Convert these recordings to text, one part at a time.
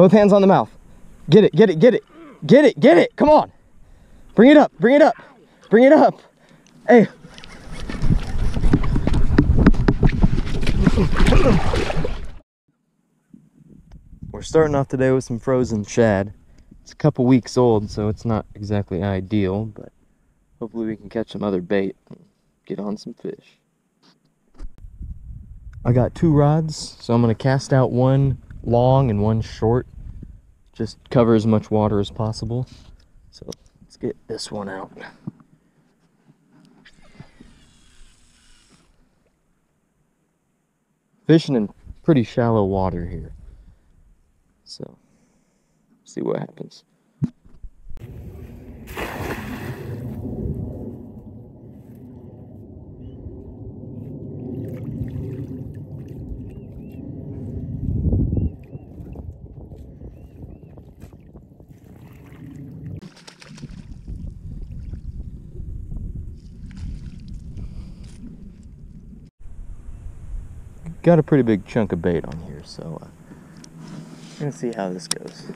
Both hands on the mouth. Get it, get it, get it. Get it, get it. Come on. Bring it up, bring it up. Bring it up. Hey. We're starting off today with some frozen shad. It's a couple weeks old, so it's not exactly ideal, but hopefully we can catch some other bait and get on some fish. I got two rods, so I'm going to cast out one long and one short. Just cover as much water as possible. So let's get this one out. Fishing in pretty shallow water here. So, see what happens. Got a pretty big chunk of bait on here, so uh, we're gonna see how this goes.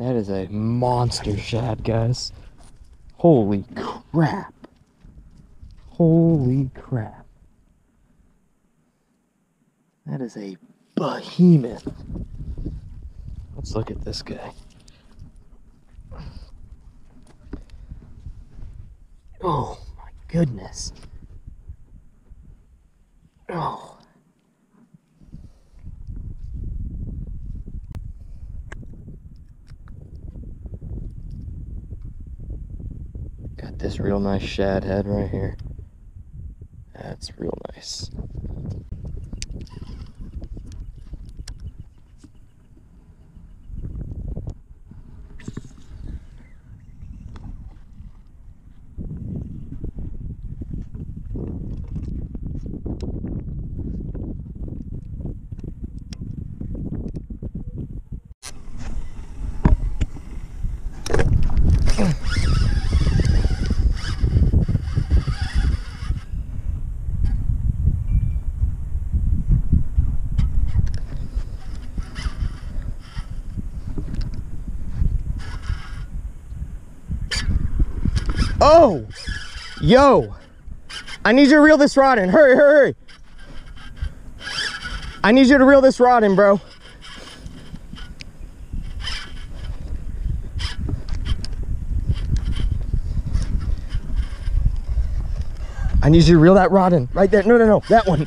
That is a monster shad, guys. Holy crap. Holy crap. That is a behemoth. Let's look at this guy. Oh my goodness. Oh. This real nice shad head right here. That's real nice. Oh! Yo! I need you to reel this rod in. Hurry, hurry, hurry. I need you to reel this rod in, bro. I need you to reel that rod in. Right there. No, no, no. That one.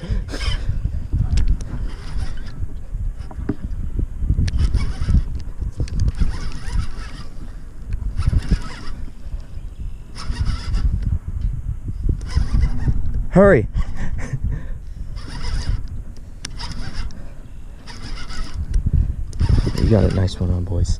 Hurry. you got a nice one on, boys.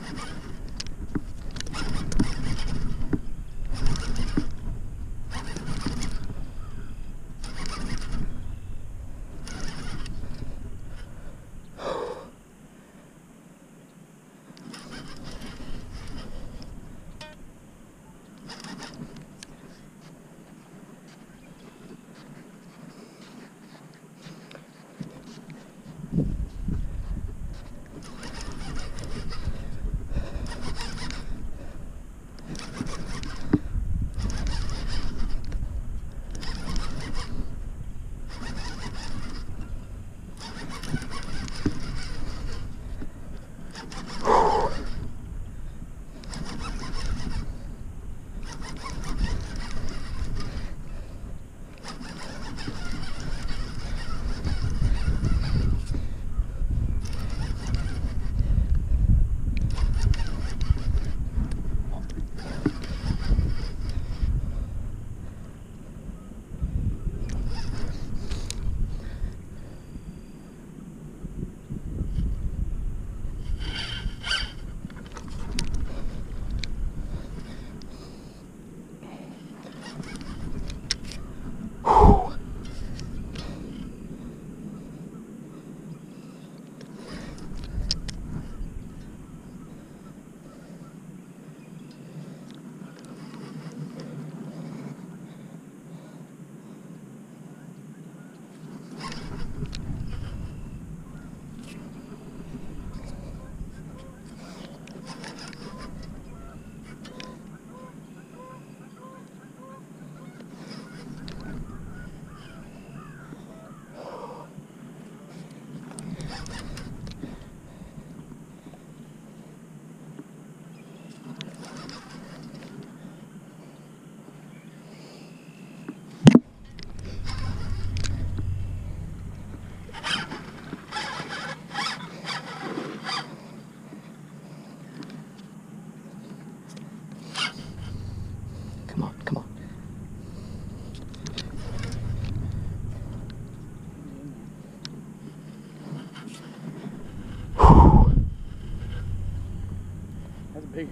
Big.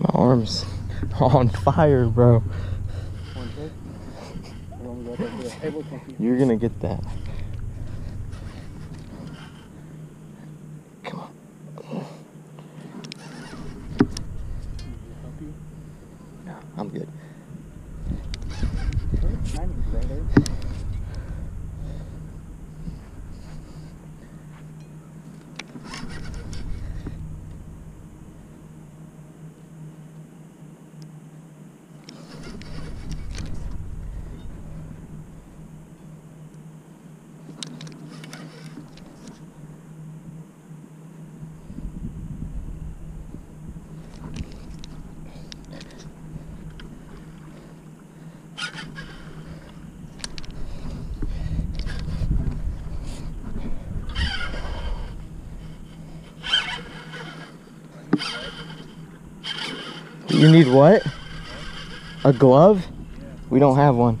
My arm's on fire, bro. You're gonna get that. You need what? A glove? We don't have one.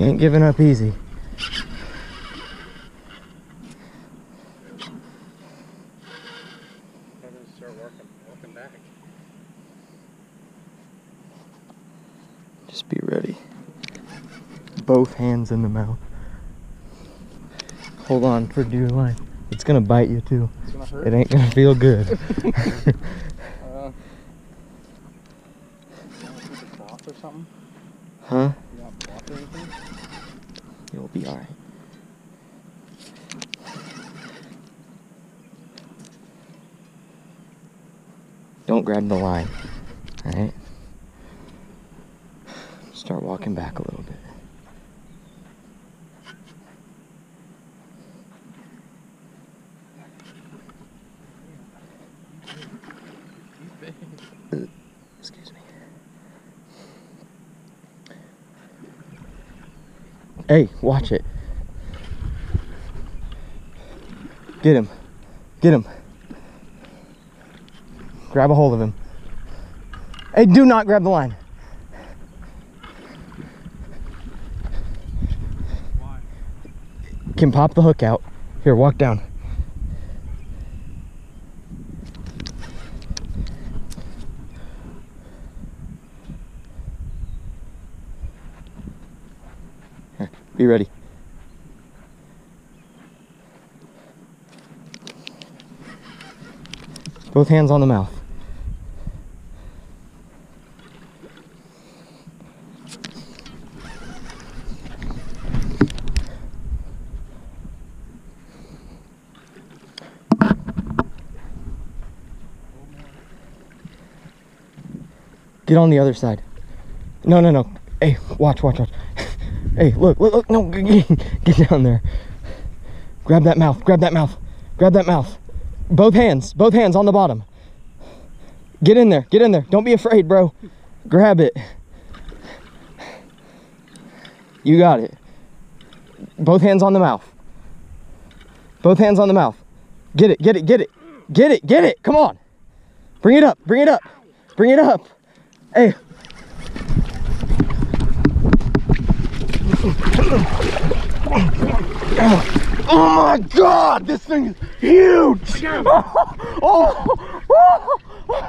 You ain't giving up easy. I'm gonna start working, working back. Just be ready. Both hands in the mouth. Hold on for dear life. It's gonna bite you too. It's gonna hurt. It ain't gonna feel good. Uh, you want to keep a cloth or something? huh? You want a cloth or anything? You'll be alright. Don't grab the line. Alright? Start walking back a little bit. Uh, Hey, watch it. Get him. Get him. Grab a hold of him. Hey, do not grab the line. Why? Can pop the hook out. Here, walk down. Here, be ready. Both hands on the mouth. Get on the other side. No, no, no. Hey, watch, watch, watch. Hey, look, look, look. No, get down there. Grab that mouth. Grab that mouth. Grab that mouth. Both hands. Both hands on the bottom. Get in there. Get in there. Don't be afraid, bro. Grab it. You got it. Both hands on the mouth. Both hands on the mouth. Get it. Get it. Get it. Get it. Get it. Come on. Bring it up. Bring it up. Bring it up. Hey. Oh my god, this thing is huge! Oh, oh, oh.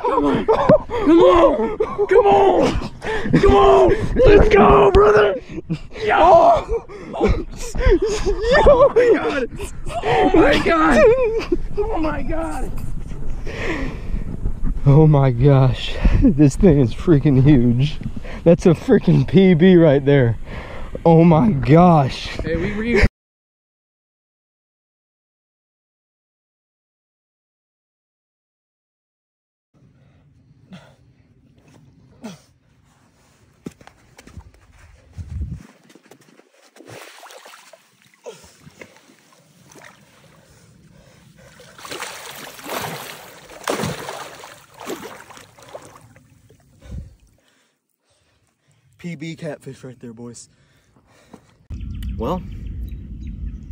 Come on! Come on! Come on! Let's go, brother! Oh. Oh my god! Oh my god! Oh my god! Oh my gosh, this thing is freaking huge. That's a freaking PB right there. Oh my gosh. Hey, we re PB catfish right there, boys. Well,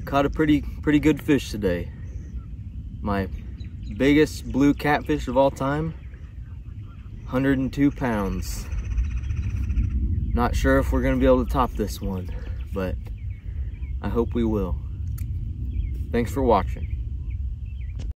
caught a pretty pretty good fish today. My biggest blue catfish of all time, 102 pounds. Not sure if we're gonna be able to top this one, but I hope we will. Thanks for watching.